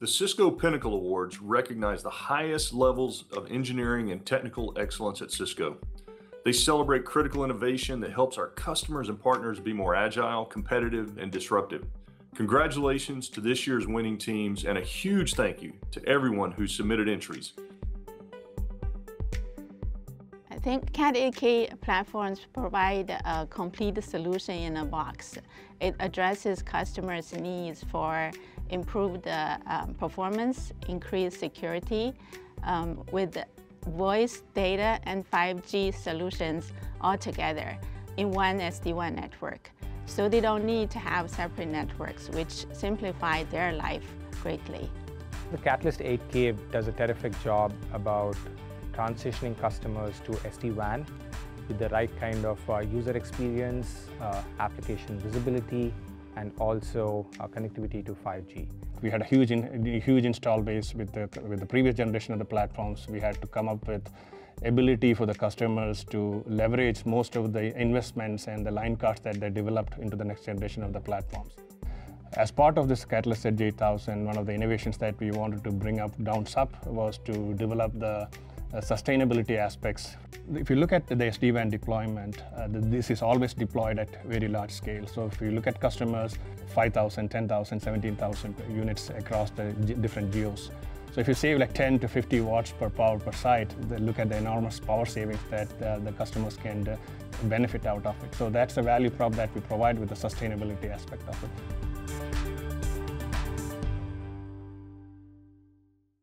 The Cisco Pinnacle Awards recognize the highest levels of engineering and technical excellence at Cisco. They celebrate critical innovation that helps our customers and partners be more agile, competitive, and disruptive. Congratulations to this year's winning teams, and a huge thank you to everyone who submitted entries. I think Cat 8K platforms provide a complete solution in a box. It addresses customers' needs for improved uh, um, performance, increase security, um, with voice, data, and 5G solutions all together in one SD-WAN network. So they don't need to have separate networks, which simplify their life greatly. The Catalyst 8K does a terrific job about transitioning customers to SD-WAN with the right kind of uh, user experience, uh, application visibility, and also connectivity to 5G. We had a huge, in, huge install base with the, with the previous generation of the platforms. We had to come up with ability for the customers to leverage most of the investments and the line cards that they developed into the next generation of the platforms. As part of this Catalyst Edge 8000, one of the innovations that we wanted to bring up down SUP was to develop the sustainability aspects. If you look at the SD-WAN deployment, uh, this is always deployed at very large scale. So if you look at customers, 5,000, 10,000, 17,000 units across the different geos. So if you save like 10 to 50 watts per power per site, look at the enormous power savings that uh, the customers can uh, benefit out of it. So that's the value prop that we provide with the sustainability aspect of it.